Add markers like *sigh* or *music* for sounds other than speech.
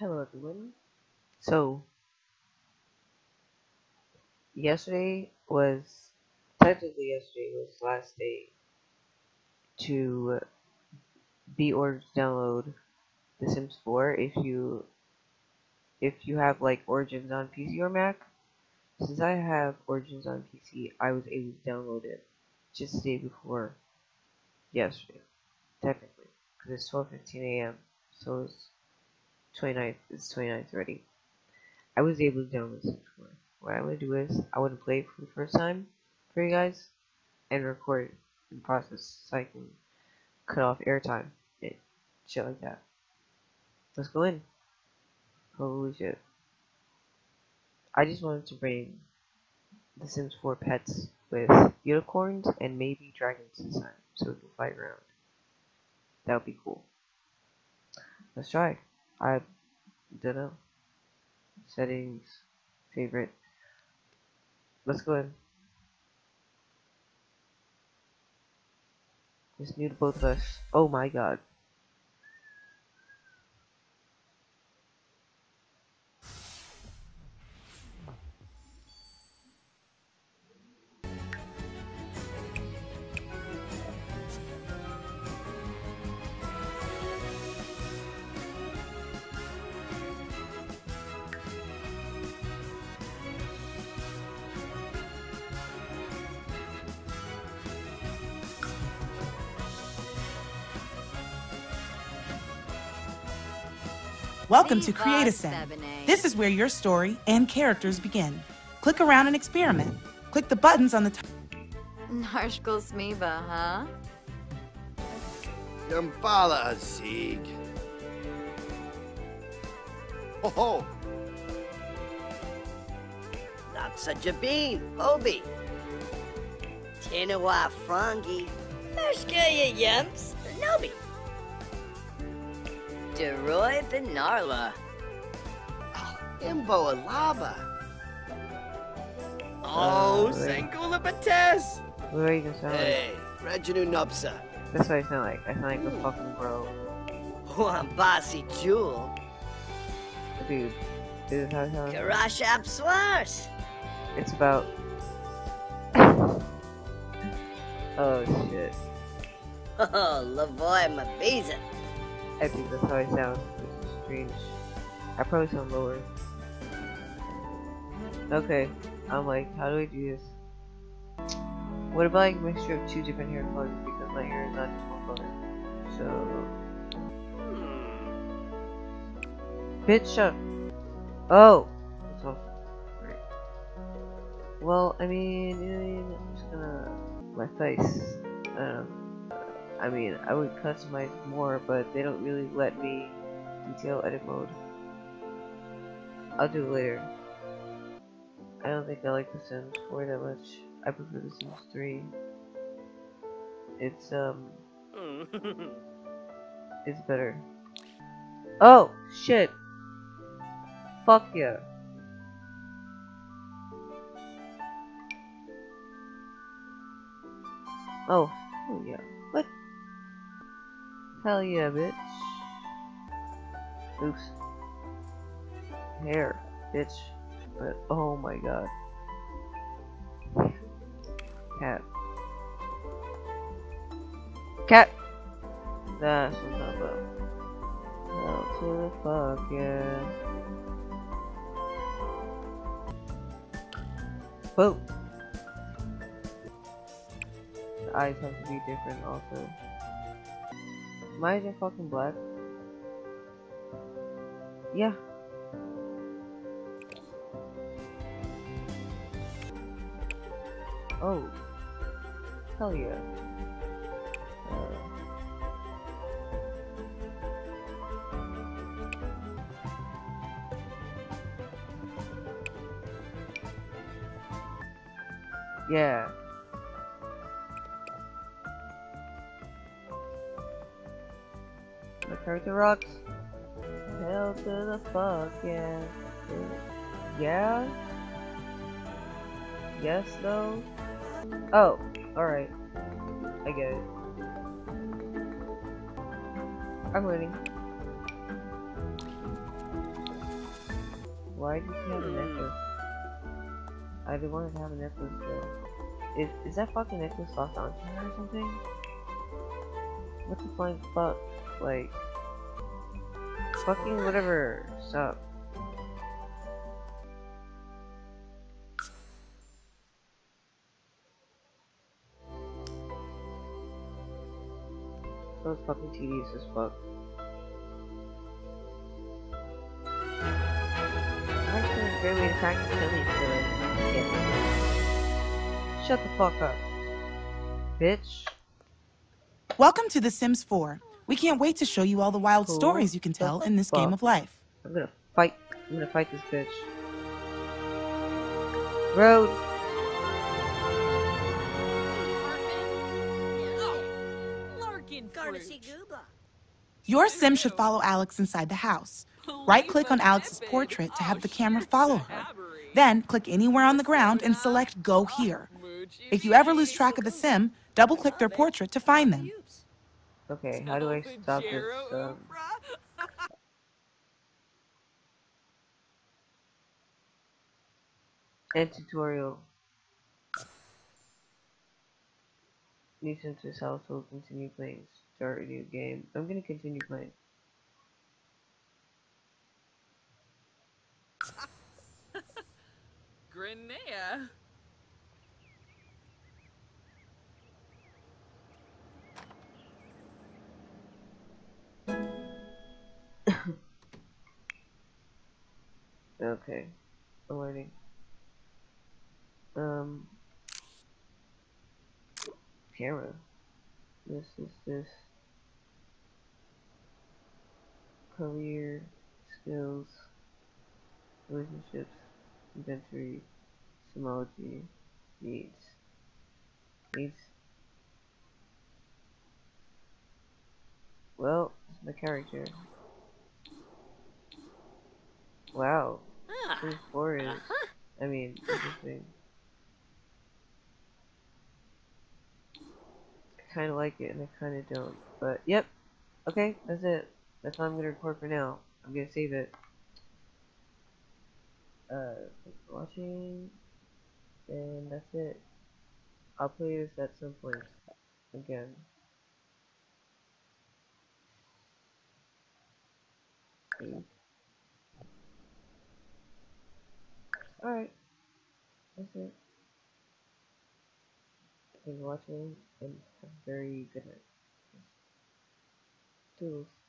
Hello everyone. So, yesterday was, technically yesterday was last day to be ordered to download The Sims 4 if you, if you have like Origins on PC or Mac. Since I have Origins on PC, I was able to download it just the day before yesterday, technically, because it's 12.15 a.m. So it's 29th, it's 29th already. I was able to download Sims 4. What I'm going to do is, I want to play it for the first time for you guys, and record in process so I can cut off airtime and shit like that. Let's go in. Holy shit. I just wanted to bring The Sims 4 pets with unicorns and maybe dragons this time, so we can fight around. That would be cool. Let's try. I don't know. Settings, favorite. Let's go in. Just new to both of us. Oh my god. Welcome to Create a Sim. This is where your story and characters begin. Click around and experiment. Click the buttons on the top. Narshkal Smiva, huh? Yambala Sieg. Ho ho! Naksa Jabin, Obi. Tinawa Frangi. Ashkaya Yemps, Nobi. Deroy Benarla. Imbo Alaba. Uh, Oh, wait. Sangula Bates! What do you even sound like? Hey, Reginu Nupsa. That's what I sound like. I sound like a fucking bro. Wambasi Jewel. Dude. This is how I sound. Karash Swars. It's about. *laughs* oh shit. *laughs* Oh, Lavoy Mabiza. I think that's how I sound. Is strange. I probably sound lower. Okay. I'm like, how do I do this? What about like a mixture of two different hair colors because my hair is not just one color. So hmm. Bitch shut Oh. Well, I mean, I'm just gonna my face. I don't know. I mean, I would customize more, but they don't really let me detail edit mode. I'll do it later. I don't think I like The Sims 4 that much. I prefer The Sims 3. It's, um, *laughs* it's better. Oh, shit! Fuck yeah. Oh, oh yeah. Hell yeah, bitch. Oops. Hair, bitch. But, oh my god. Cat. Cat! That's what I'm talking about. To the fuck, yeah. Boom! The eyes have to be different also. It fucking black? Yeah. Oh. Hell yeah. Yeah. The character rocks. Hell to the fuck, yeah. Yeah? Yes, though? Oh, alright. I get it. I'm winning. why did he have a hmm. necklace? I did wanted to have a necklace though. Is is that fucking necklace lost onto her or something? What the flying fuck? Like fucking whatever. Stop. Was fucking tedious as fuck. Actually, it's a great way to practice killing for Shut the fuck up. Bitch. Welcome to The Sims 4. We can't wait to show you all the wild Who stories you can tell in this game of life. I'm gonna fight. I'm gonna fight this bitch. Road. Your sim should follow Alex inside the house. Right click on Alex's portrait to have the camera follow her. Then click anywhere on the ground and select Go Here. If you ever lose track of the sim, double click their portrait to find them. Okay, how do I stop this? Um, end *laughs* tutorial. New census household continue playing. Start a new game. I'm gonna continue playing. *laughs* Grenea. Okay, I'm learning. Um, camera. This is this. Career, skills, relationships, inventory, Simology, needs. Needs. Well, it's my character. Wow. This four is, I mean, interesting. *sighs* I kind of like it and I kind of don't. But, yep. Okay, that's it. That's all I'm going to record for now. I'm going to save it. Uh, thanks for watching. And that's it. I'll play this at some point. Again. Save. Alright. That's it. Thanks for watching and have a very good night. Toodles.